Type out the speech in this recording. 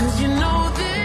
Cause you know this